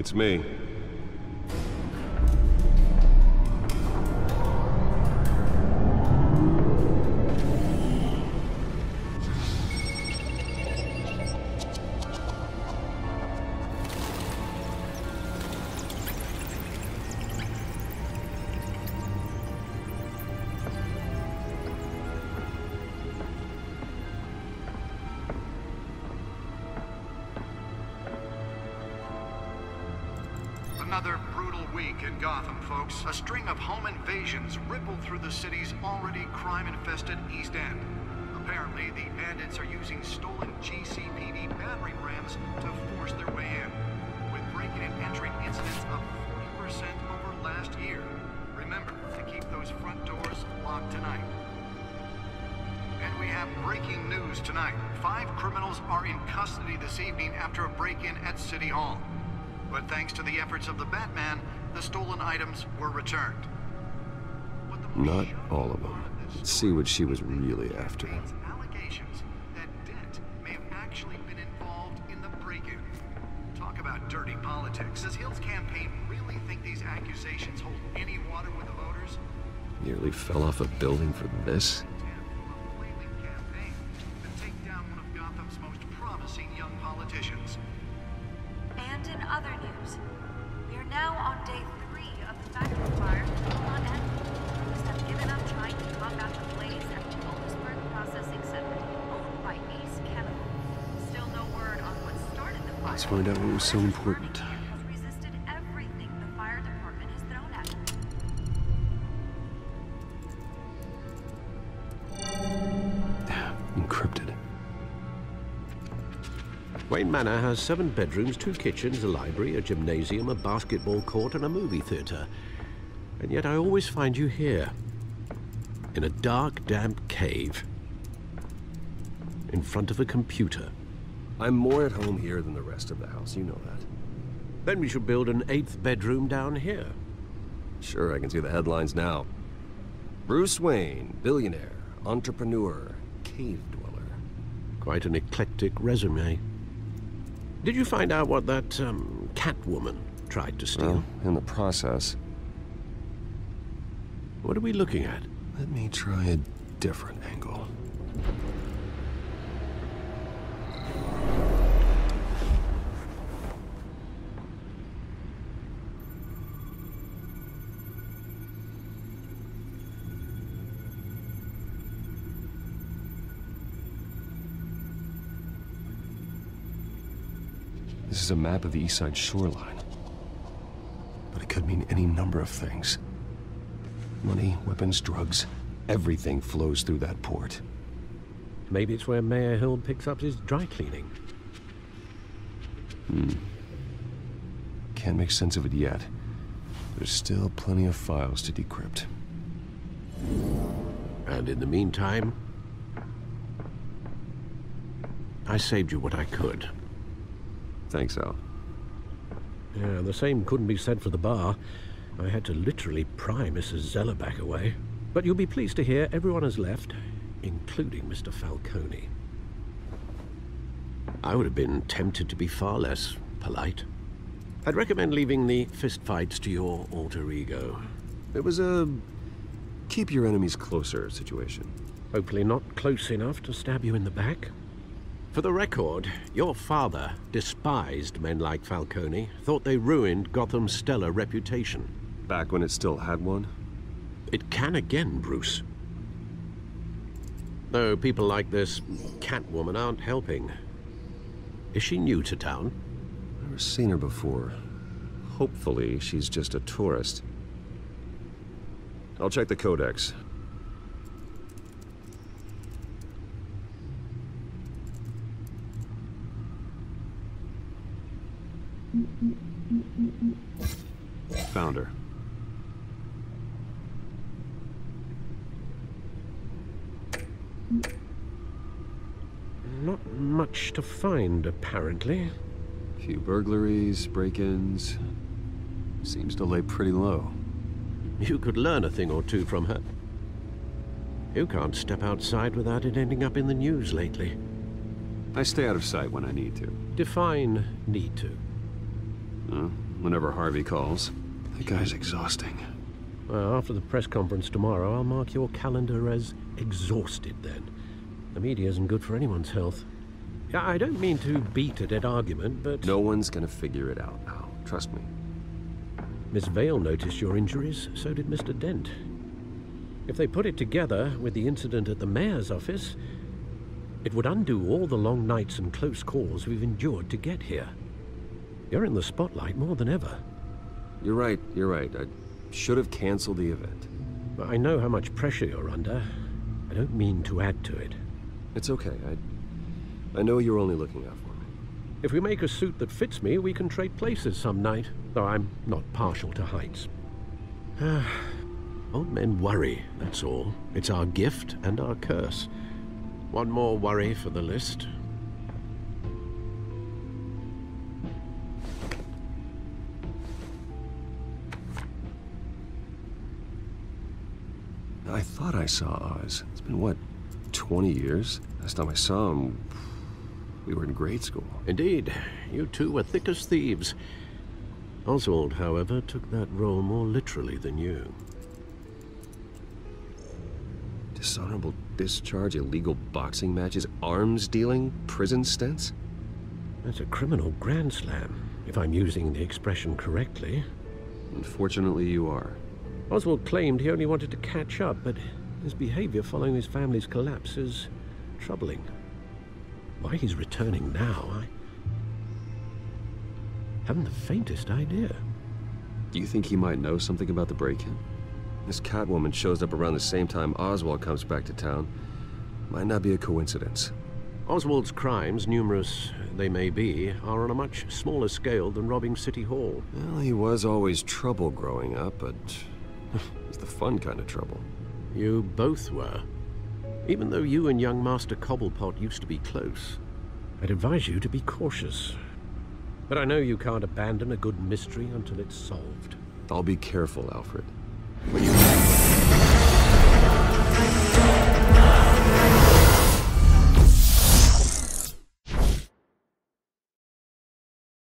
It's me. Another brutal week in Gotham, folks. A string of home invasions rippled through the city's already crime-infested East End. Apparently, the bandits are using stolen GCPD battering rams to force their way in, with breaking and entering incidents up 40% over last year. Remember to keep those front doors locked tonight. And we have breaking news tonight. Five criminals are in custody this evening after a break-in at City Hall. But thanks to the efforts of the Batman, the stolen items were returned. Not all of them. Let's see what she was really after. allegations that Dent may have actually been involved in the break-in. Talk about dirty politics. Does Hill's campaign really think these accusations hold any water with the voters? Nearly fell off a building for this? Let's find out what was so important. Encrypted. Wayne Manor has seven bedrooms, two kitchens, a library, a gymnasium, a basketball court, and a movie theater. And yet I always find you here. In a dark, damp cave. In front of a computer. I'm more at home here than the rest of the house, you know that. Then we should build an eighth bedroom down here. Sure, I can see the headlines now. Bruce Wayne, billionaire, entrepreneur, cave dweller. Quite an eclectic resume. Did you find out what that um, Catwoman tried to steal? Well, in the process, What are we looking at? let me try a different angle. This is a map of the east side shoreline. But it could mean any number of things. Money, weapons, drugs, everything flows through that port. Maybe it's where Mayor Hill picks up his dry cleaning. Hmm. Can't make sense of it yet. There's still plenty of files to decrypt. And in the meantime, I saved you what I could. Thanks, Al. Yeah, the same couldn't be said for the bar. I had to literally pry Mrs. Zellerback away. But you'll be pleased to hear everyone has left, including Mr. Falcone. I would have been tempted to be far less polite. I'd recommend leaving the fistfights to your alter ego. It was a keep your enemies closer situation. Hopefully not close enough to stab you in the back. For the record, your father despised men like Falcone, thought they ruined Gotham's stellar reputation. Back when it still had one? It can again, Bruce. Though people like this Catwoman aren't helping. Is she new to town? Never seen her before. Hopefully, she's just a tourist. I'll check the codex. Found her. Not much to find, apparently. Few burglaries, break-ins. Seems to lay pretty low. You could learn a thing or two from her. You can't step outside without it ending up in the news lately. I stay out of sight when I need to. Define need to. Huh? whenever Harvey calls. The guy's exhausting. Well, after the press conference tomorrow, I'll mark your calendar as exhausted then. The media isn't good for anyone's health. I don't mean to beat a dead argument, but... No one's gonna figure it out now. Trust me. Miss Vale noticed your injuries, so did Mr. Dent. If they put it together with the incident at the mayor's office, it would undo all the long nights and close calls we've endured to get here. You're in the spotlight more than ever. You're right, you're right. I should have canceled the event. But I know how much pressure you're under. I don't mean to add to it. It's okay. I, I know you're only looking out for me. If we make a suit that fits me, we can trade places some night, though I'm not partial to heights. Old men worry, that's all. It's our gift and our curse. One more worry for the list. I thought I saw Oz. It's been, what, 20 years? Last time I saw him, we were in grade school. Indeed, you two were thick as thieves. Oswald, however, took that role more literally than you. Dishonorable discharge, illegal boxing matches, arms dealing, prison stints? That's a criminal grand slam, if I'm using the expression correctly. Unfortunately, you are. Oswald claimed he only wanted to catch up, but his behavior following his family's collapse is troubling. Why he's returning now, I haven't the faintest idea. Do you think he might know something about the break-in? This Catwoman shows up around the same time Oswald comes back to town. Might not be a coincidence. Oswald's crimes, numerous they may be, are on a much smaller scale than robbing City Hall. Well, he was always trouble growing up, but it's the fun kind of trouble. You both were. Even though you and young Master Cobblepot used to be close, I'd advise you to be cautious. But I know you can't abandon a good mystery until it's solved. I'll be careful, Alfred. When you